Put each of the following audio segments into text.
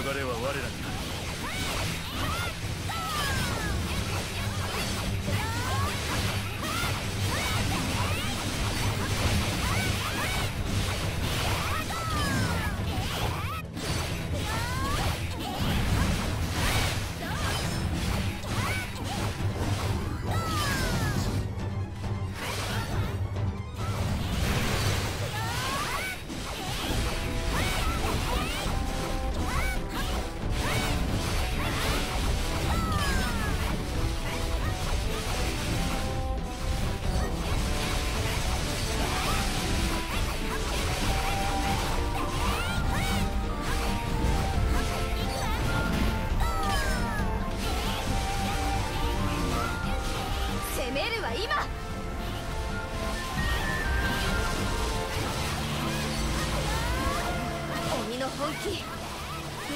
流れは我らに攻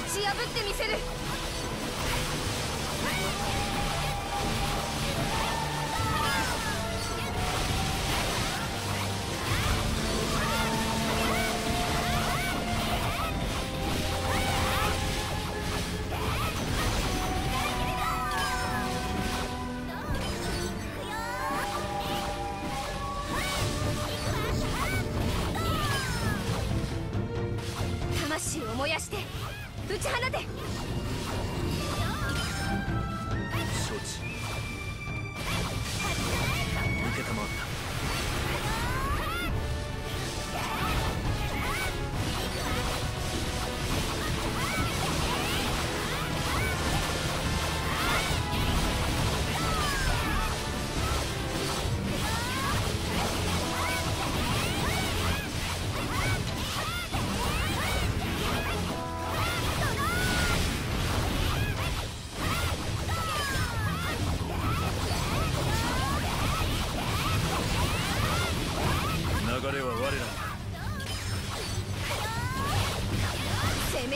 ち破ってみせる。打ち放て。承知。受けたまった。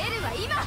るわ今。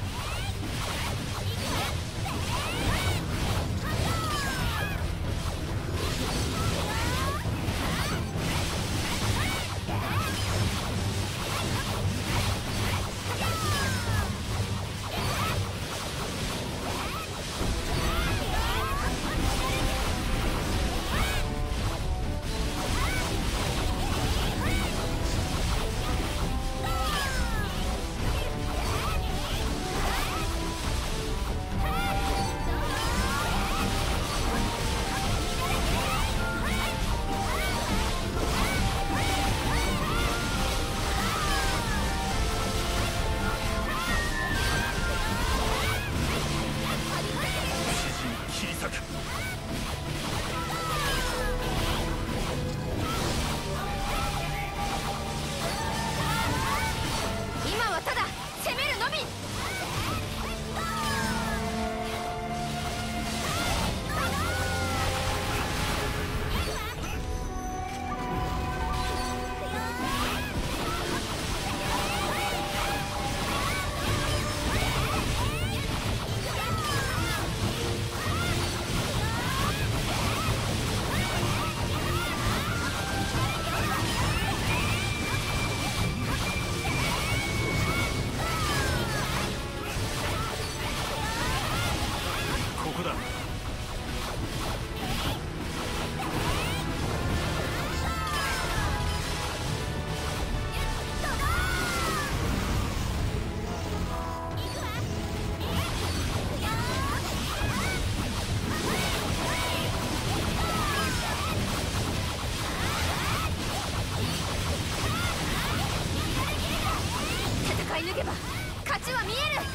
勝ちは見える。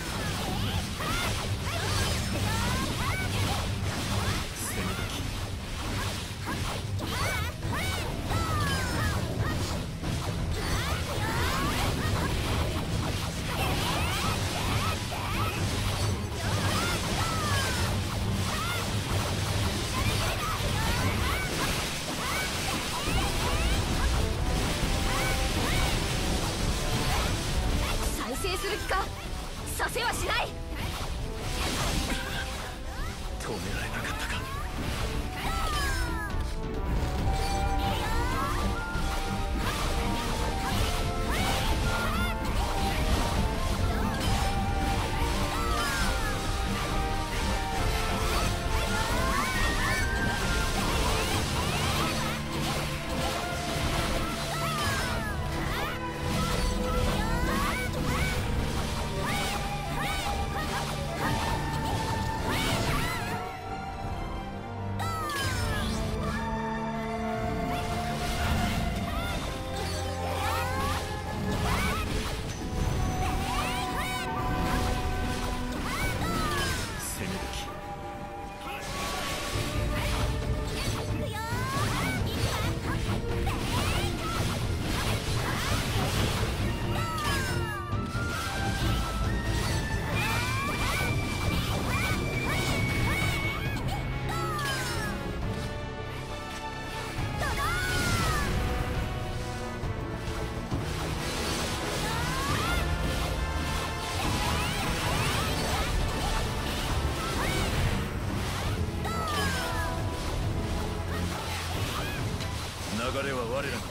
させはしない。止められなかったか。れは我らが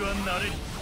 は慣れり